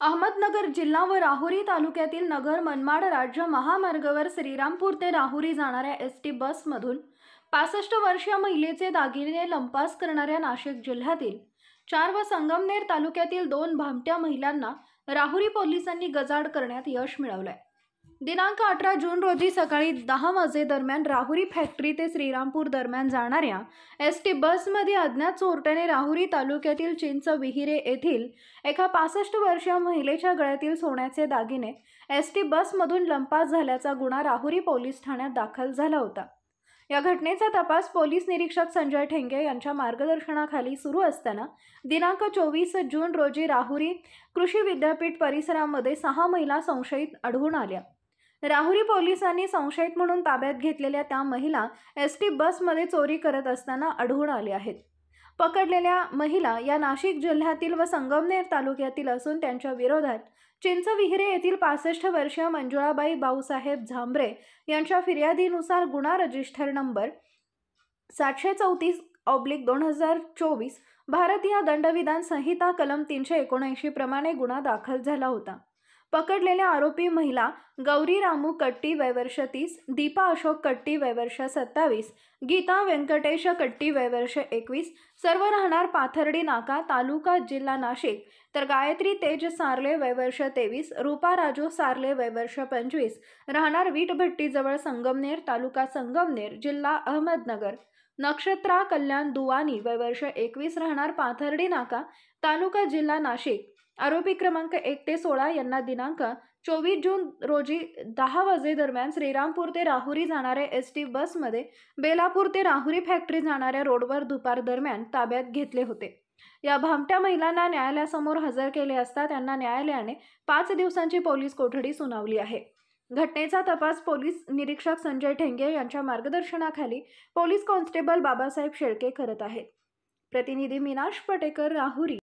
अहमदनगर जिल्हा व राहुरी तालुक्यातील नगर मनमाड राज्य महामार्गावर श्रीरामपूर ते राहुरी जाणाऱ्या एस टी बसमधून पासष्ट वर्षीय महिलेचे दागिने लंपास करणाऱ्या नाशिक जिल्ह्यातील चार व संगमनेर तालुक्यातील दोन भामट्या महिलांना राहुरी पोलिसांनी गजाड करण्यात यश मिळवलंय. दिनांक अठरा जून रोजी सकाळी दहा वाजेदरम्यान राहुरी फॅक्टरी ते श्रीरामपूर दरम्यान जाणाऱ्या एस टी बसमध्ये अज्ञात चोरट्याने राहुरी तालुक्यातील चिंच विहिरे येथील एका पासष्ट वर्षीय महिलेच्या गळ्यातील सोन्याचे दागिने एस टी बसमधून लंपास झाल्याचा गुन्हा राहुरी पोलीस ठाण्यात दाखल झाला होता. या घटनेचा तपास पोलीस निरीक्षक संजय ठेंगे यांच्या मार्गदर्शनाखाली सुरू असताना दिनांक चोवीस जून रोजी राहुरी कृषी विद्यापीठ परिसरामध्ये सहा महिला संशयित आढळून आल्या. राहुरी पोलिसांनी संशयित म्हणून ताब्यात घेतलेल्या त्या महिला एस टी बसमध्ये चोरी करत असताना आढळून आल्या आहेत. पकडलेल्या महिला या नाशिक जिल्ह्यातील व संगमनेर तालुक्यातील असून त्यांच्या विरोधात चिंचविहिरे येथील पासष्ट वर्षीय मंजुळाबाई बाऊसाहेब झांबरे यांच्या फिर्यादीनुसार गुन्हा रजिस्टर नंबर सातशे चौतीस ऑब्लिक दोन हजार चोवीस भारतीय दंडविधान संहिता कलम तीनशे एकोणऐंशी प्रमाणे गुन्हा दाखल झाला होता. पकडलेल्या आरोपी महिला गौरी रामू कट्टी वयवर्ष तीस दीपा अशोक कट्टी वयवर्ष सत्तावीस गीता व्यंकटेश कट्टी वयवर्ष एकवीस सर्व राहणार पाथर्डी नाका तालुका जिल्हा नाशिक. तर गायत्री तेज सारले वयवर्ष तेवीस रूपा राजू सारले वयवर्ष पंचवीस राहणार वीटभट्टीजवळ संगमनेर तालुका संगमनेर जिल्हा अहमदनगर. नक्षत्रा कल्याण दुवानी वयवर्ष एकवीस राहणार पाथर्डी नाका तालुका जिल्हा नाशिक. आरोपी क्रमांक एक ते सोळा यांना दिनांक चोवीस जून रोजी दहा वाजेदरम्यान श्रीरामपूर ते राहुरी जाणाऱ्या एस टी बसमध्ये बेलापूर ते राहुरी फॅक्टरी जाणाऱ्या रोडवर दुपार दरम्यान ताब्यात घेतले होते. या भामट्या महिलांना न्यायालयासमोर हजर केले असता त्यांना न्यायालयाने पाच दिवसांची पोलीस कोठडी सुनावली आहे. घटनेचा तपास पोलीस निरीक्षक संजय ठेंगे यांच्या मार्गदर्शनाखाली पोलीस कॉन्स्टेबल बाबासाहेब शेळके करत आहेत. प्रतिनिधी मिनाश पटेकर राहुरी.